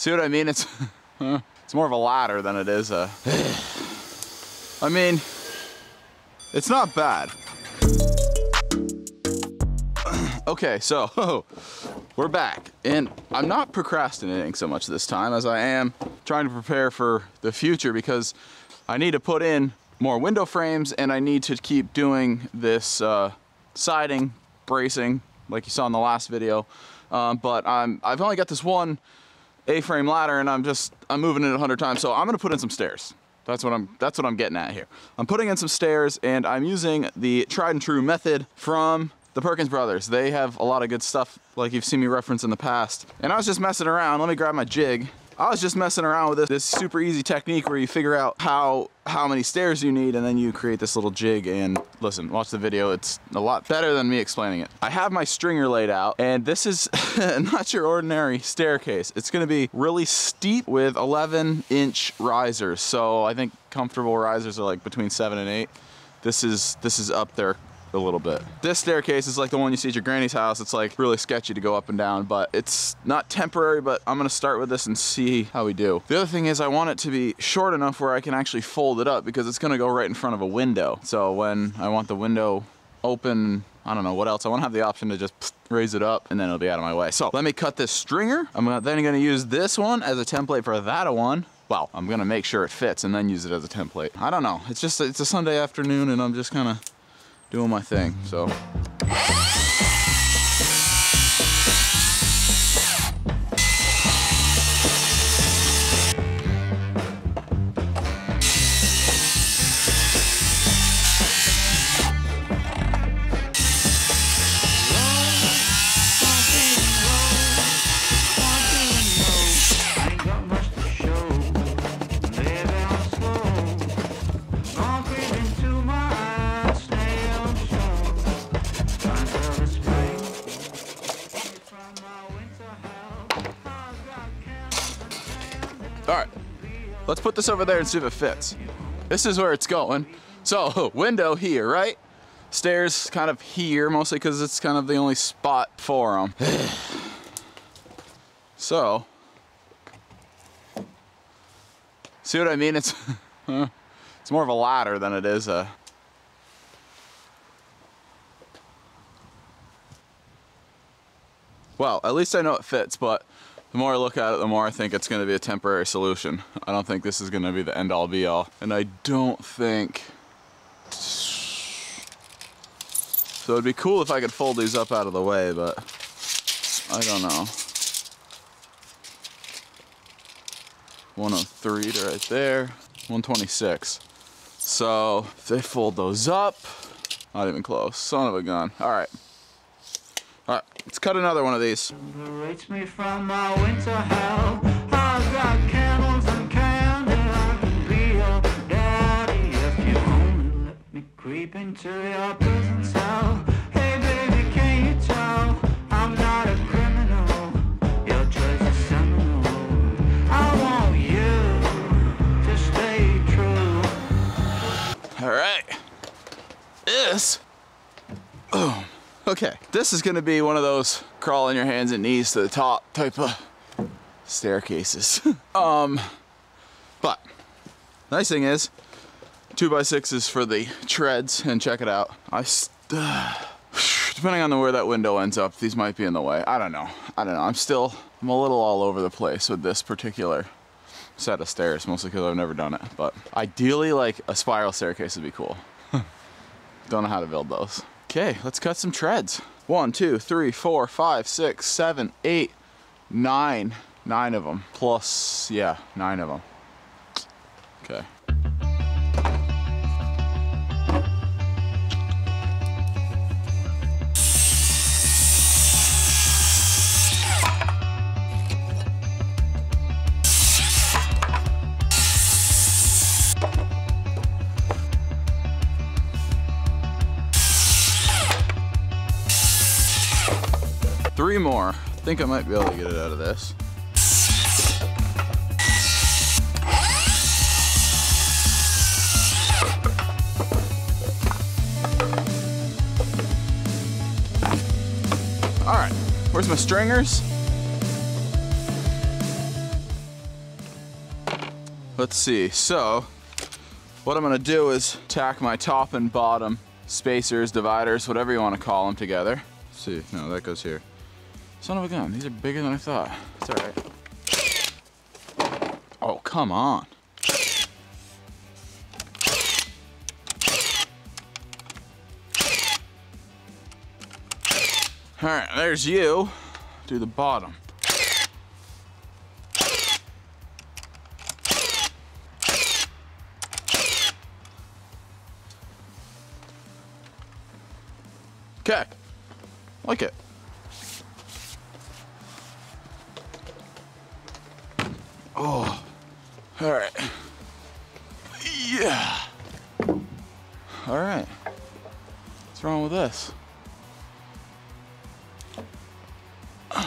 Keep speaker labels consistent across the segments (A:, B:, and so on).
A: See what I mean? It's it's more of a ladder than it is a. I mean, it's not bad. okay, so we're back, and I'm not procrastinating so much this time as I am trying to prepare for the future because I need to put in more window frames and I need to keep doing this uh, siding, bracing, like you saw in the last video. Um, but I'm, I've only got this one A-frame ladder and I'm just, I'm moving it a hundred times. So I'm gonna put in some stairs. That's what I'm that's what I'm getting at here. I'm putting in some stairs and I'm using the tried and true method from the Perkins brothers. They have a lot of good stuff like you've seen me reference in the past. And I was just messing around. Let me grab my jig I was just messing around with this, this super easy technique where you figure out how how many stairs you need and then you create this little jig and listen, watch the video. It's a lot better than me explaining it. I have my stringer laid out and this is not your ordinary staircase. It's gonna be really steep with 11 inch risers. So I think comfortable risers are like between seven and eight. This is this is up there a little bit. This staircase is like the one you see at your granny's house. It's like really sketchy to go up and down, but it's not temporary, but I'm gonna start with this and see how we do. The other thing is I want it to be short enough where I can actually fold it up because it's gonna go right in front of a window. So when I want the window open, I don't know what else, I wanna have the option to just raise it up and then it'll be out of my way. So let me cut this stringer. I'm then gonna use this one as a template for that one well, I'm gonna make sure it fits and then use it as a template. I don't know. It's just, it's a Sunday afternoon and I'm just kind of doing my thing. So. Let's put this over there and see if it fits. This is where it's going. So window here, right? Stairs kind of here, mostly because it's kind of the only spot for them. so, see what I mean? It's, it's more of a ladder than it is a, well, at least I know it fits, but the more I look at it, the more I think it's to be a temporary solution. I don't think this is going to be the end all be all. And I don't think... So it'd be cool if I could fold these up out of the way, but I don't know. 103 to right there, 126. So if they fold those up, not even close, son of a gun. All right. All right, let's cut another one of these. me from my winter hell. I've got candles and candy. I can be your daddy if you only let me creep into your prison cell. Hey baby, can you tell I'm not a criminal? Your choice is seminal. I want you to stay true. All right. This. Okay, this is gonna be one of those crawl on your hands and knees to the top type of staircases. um, but nice thing is, two by sixes for the treads, and check it out. I, uh, depending on the, where that window ends up, these might be in the way. I don't know. I don't know. I'm still, I'm a little all over the place with this particular set of stairs, mostly because I've never done it. But ideally, like a spiral staircase would be cool. don't know how to build those. Okay, let's cut some treads. One, two, three, four, five, six, seven, eight, nine. Nine of them. Plus, yeah, nine of them. Okay. Three more. I think I might be able to get it out of this. All right, where's my stringers? let's see. So, what I'm gonna do is tack my top and bottom spacers, dividers, whatever you wanna call them together. Let's see, no, that goes here. Son of a gun, these are bigger than I thought. It's all right. Oh, come on. All right, there's you. Do the bottom. Okay, like it. Oh, all right. Yeah. All right. What's wrong with this? All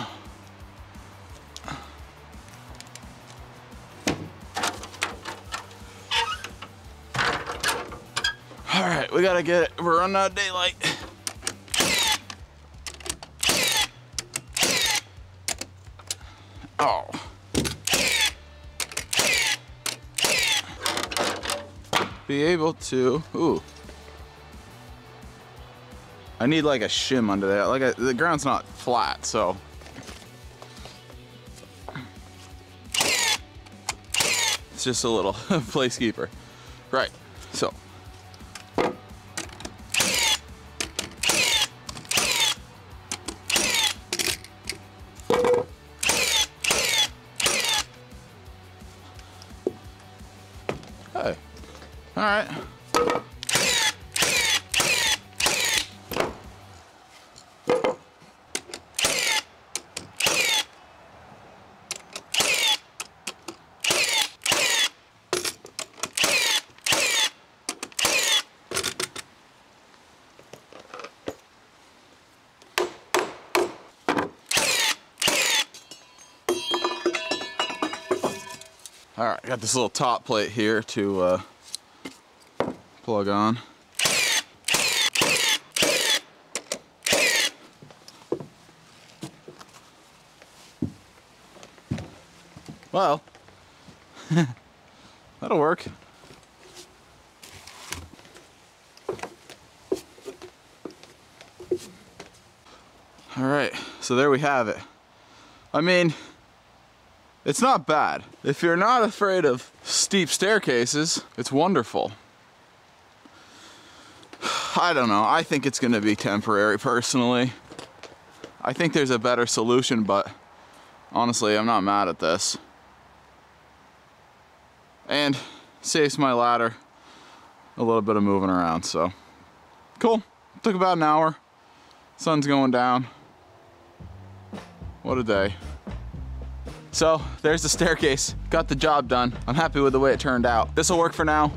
A: right, we gotta get it. We're running out of daylight. Oh. Be able to, ooh. I need like a shim under there. Like a, the ground's not flat, so. It's just a little placekeeper. Right, so. All right. All right, got this little top plate here to uh, plug on. Well, that'll work. All right, so there we have it. I mean, it's not bad. If you're not afraid of steep staircases, it's wonderful. I don't know. I think it's going to be temporary personally. I think there's a better solution, but honestly, I'm not mad at this. And saves my ladder a little bit of moving around, so cool. Took about an hour. Sun's going down. What a day. So there's the staircase. Got the job done. I'm happy with the way it turned out. This will work for now.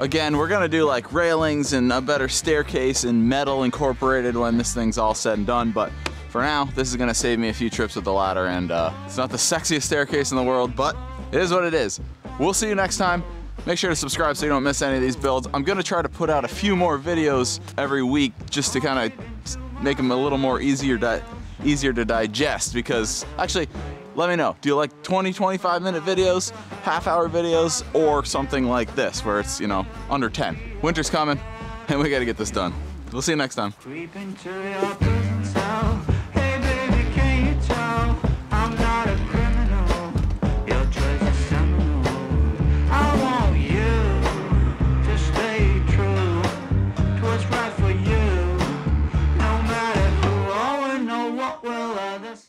A: Again, we're gonna do like railings and a better staircase and metal incorporated when this thing's all said and done. But for now, this is gonna save me a few trips with the ladder and uh, it's not the sexiest staircase in the world, but it is what it is. We'll see you next time. Make sure to subscribe so you don't miss any of these builds. I'm gonna try to put out a few more videos every week just to kind of make them a little more easier to, easier to digest because actually, let me know. Do you like 20, 25 minute videos, half hour videos, or something like this where it's, you know, under 10? Winter's coming and we gotta get this done. We'll see you next time.